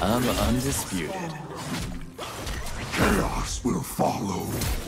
I'm undisputed. Chaos will follow.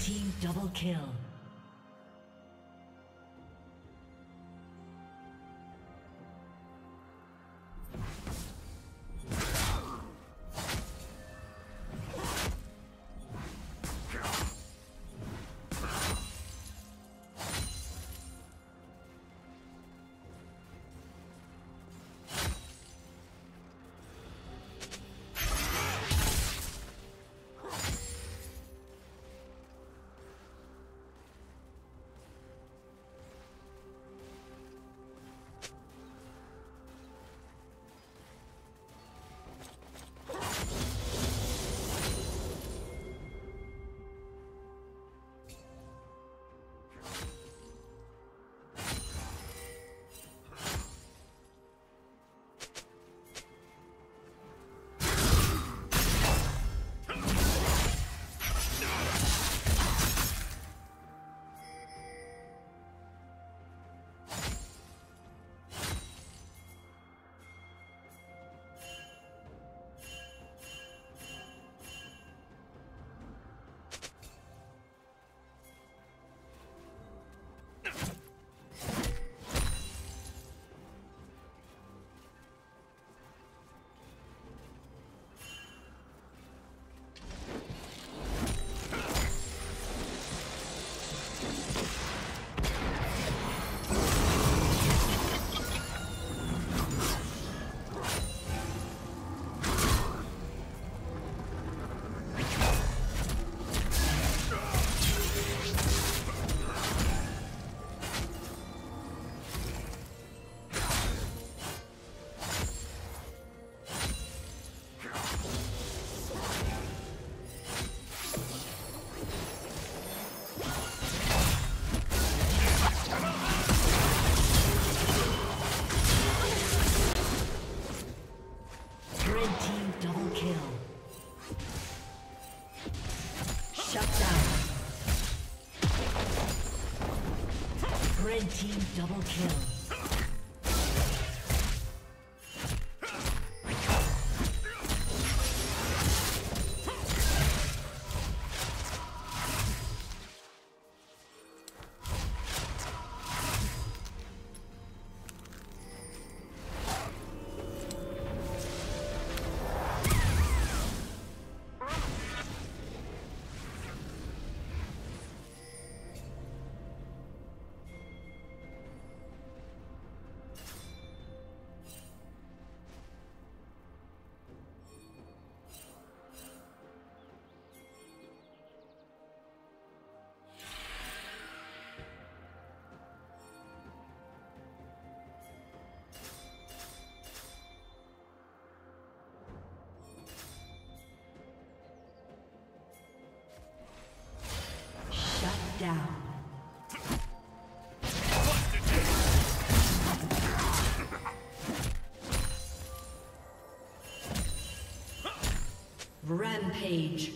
Team double kill. Team double kill. Rampage.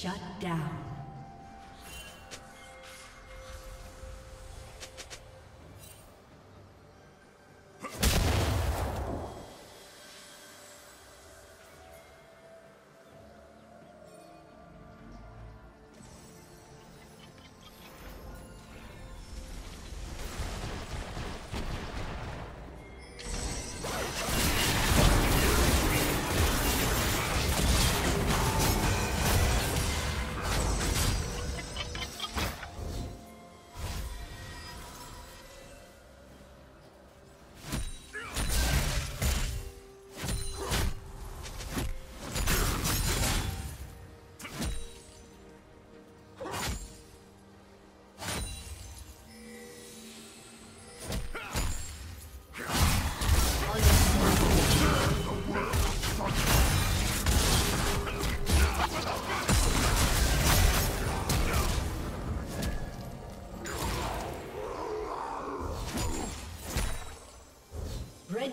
Shut down.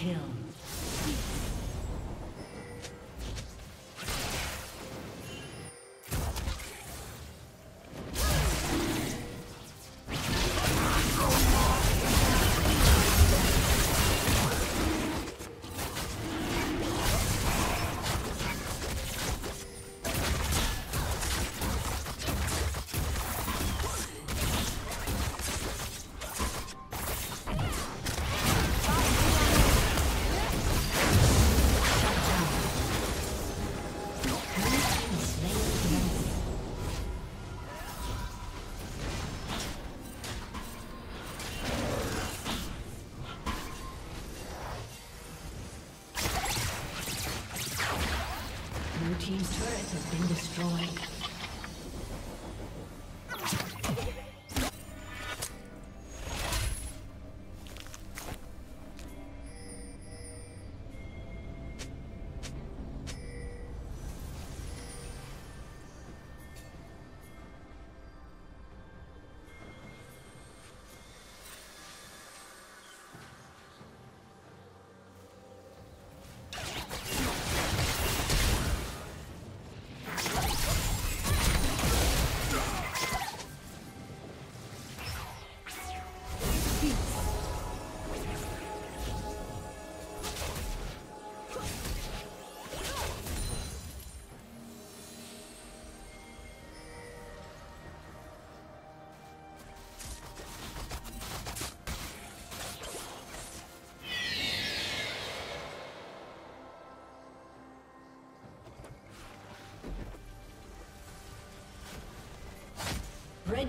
Kill.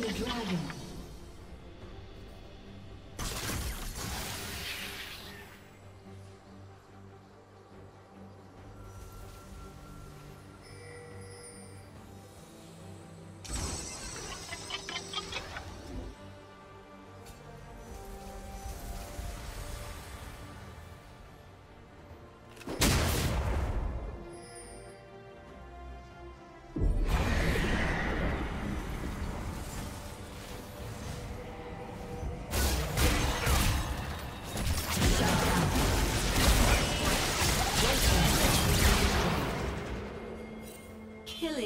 the dragon.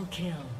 Double kill.